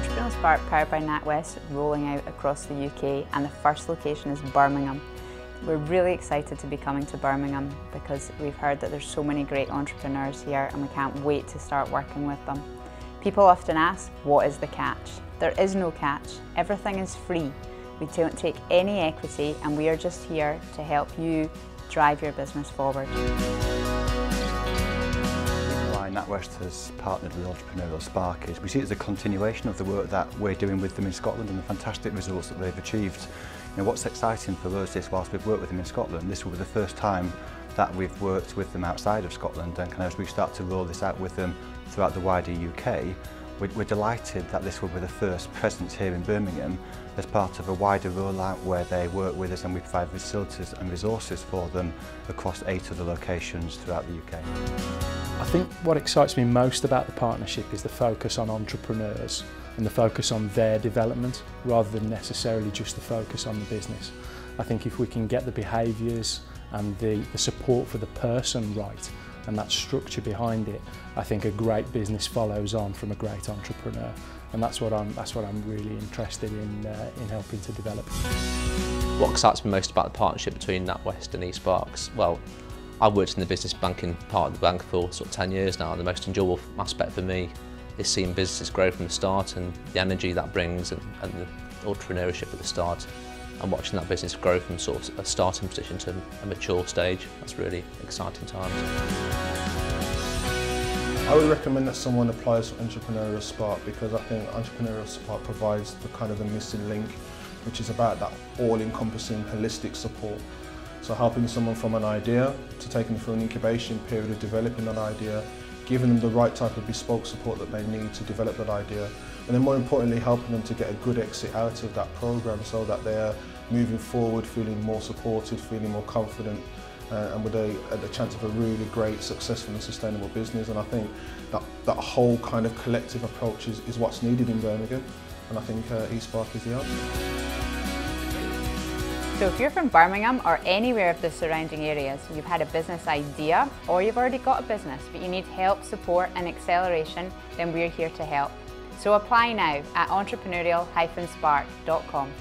eSpark powered by NatWest rolling out across the UK and the first location is Birmingham. We're really excited to be coming to Birmingham because we've heard that there's so many great entrepreneurs here and we can't wait to start working with them. People often ask, what is the catch? There is no catch. Everything is free. We don't take any equity and we are just here to help you drive your business forward. NatWest has partnered with Entrepreneurial Spark is we see it as a continuation of the work that we're doing with them in Scotland and the fantastic results that they've achieved. You know, what's exciting for us is whilst we've worked with them in Scotland, this will be the first time that we've worked with them outside of Scotland and kind of as we start to roll this out with them throughout the wider UK, we're, we're delighted that this will be the first presence here in Birmingham as part of a wider rollout where they work with us and we provide facilities and resources for them across eight other locations throughout the UK. I think what excites me most about the partnership is the focus on entrepreneurs and the focus on their development rather than necessarily just the focus on the business. I think if we can get the behaviours and the, the support for the person right and that structure behind it, I think a great business follows on from a great entrepreneur. And that's what I'm, that's what I'm really interested in, uh, in helping to develop. What excites me most about the partnership between NatWest and eSparks? Well, I've worked in the business banking part of the bank for sort of 10 years now the most enjoyable aspect for me is seeing businesses grow from the start and the energy that brings and, and the entrepreneurship at the start and watching that business grow from sort of a starting position to a mature stage. That's really exciting times. I would recommend that someone applies for Entrepreneurial Spark because I think Entrepreneurial Spark provides the kind of the missing link which is about that all-encompassing holistic support So helping someone from an idea to taking them through an incubation period of developing that idea, giving them the right type of bespoke support that they need to develop that idea, and then more importantly helping them to get a good exit out of that program so that they're moving forward feeling more supported, feeling more confident uh, and with a, a chance of a really great, successful and sustainable business. And I think that, that whole kind of collective approach is, is what's needed in Birmingham. And I think uh, eSpark is the answer. So if you're from Birmingham or anywhere of the surrounding areas, you've had a business idea or you've already got a business but you need help, support and acceleration, then we're here to help. So apply now at entrepreneurial-spark.com.